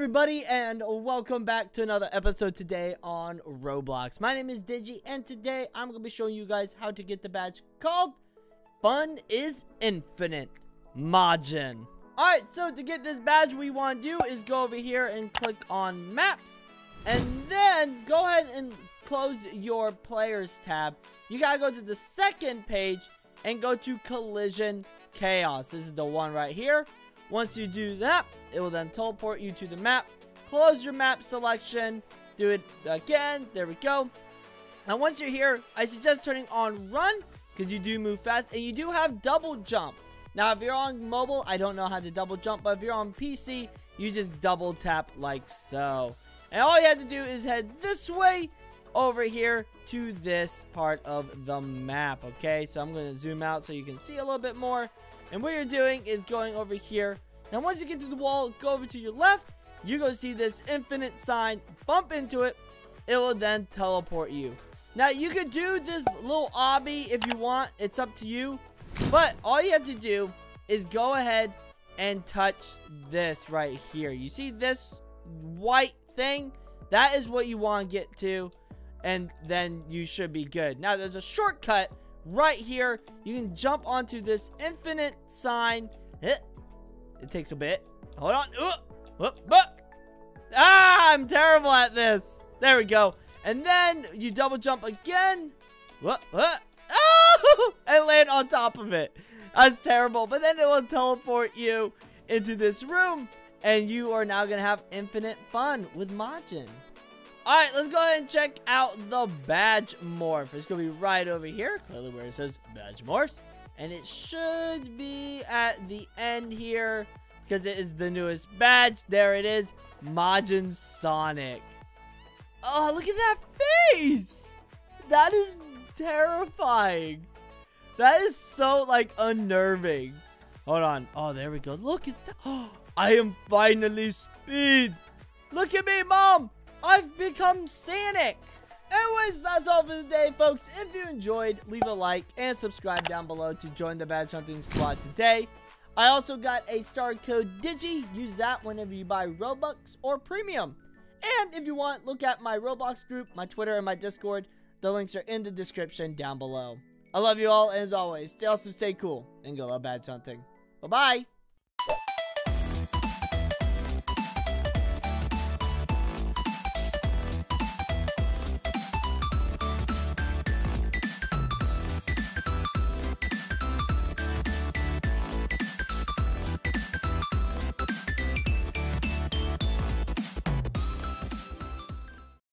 everybody, and welcome back to another episode today on Roblox. My name is Digi, and today I'm going to be showing you guys how to get the badge called Fun is Infinite Majin. Alright, so to get this badge, we want to do is go over here and click on Maps, and then go ahead and close your Players tab. You got to go to the second page and go to Collision Chaos. This is the one right here. Once you do that, it will then teleport you to the map. Close your map selection. Do it again. There we go. And once you're here, I suggest turning on run because you do move fast and you do have double jump. Now, if you're on mobile, I don't know how to double jump, but if you're on PC, you just double tap like so. And all you have to do is head this way over here to this part of the map, okay? So I'm going to zoom out so you can see a little bit more. And what you're doing is going over here. Now, once you get to the wall, go over to your left. You're going to see this infinite sign. Bump into it. It will then teleport you. Now, you could do this little obby if you want. It's up to you. But all you have to do is go ahead and touch this right here. You see this white thing? That is what you want to get to. And then you should be good. Now, there's a shortcut right here. You can jump onto this infinite sign. It, it takes a bit. Hold on. Uh, uh, uh. Ah, I'm terrible at this. There we go. And then you double jump again. Oh! And land on top of it. That's terrible. But then it will teleport you into this room. And you are now going to have infinite fun with Majin. Alright, let's go ahead and check out the badge morph. It's going to be right over here, clearly where it says badge morphs. And it should be at the end here, because it is the newest badge. There it is, Majin Sonic. Oh, look at that face! That is terrifying. That is so, like, unnerving. Hold on. Oh, there we go. Look at that. Oh, I am finally speed. Look at me, Mom. I've become Sonic. Anyways, that's all for today, folks. If you enjoyed, leave a like and subscribe down below to join the Badge Hunting Squad today. I also got a star code Digi. Use that whenever you buy Robux or Premium. And if you want, look at my Roblox group, my Twitter, and my Discord. The links are in the description down below. I love you all, as always, stay awesome, stay cool, and go love badge hunting. Bye-bye.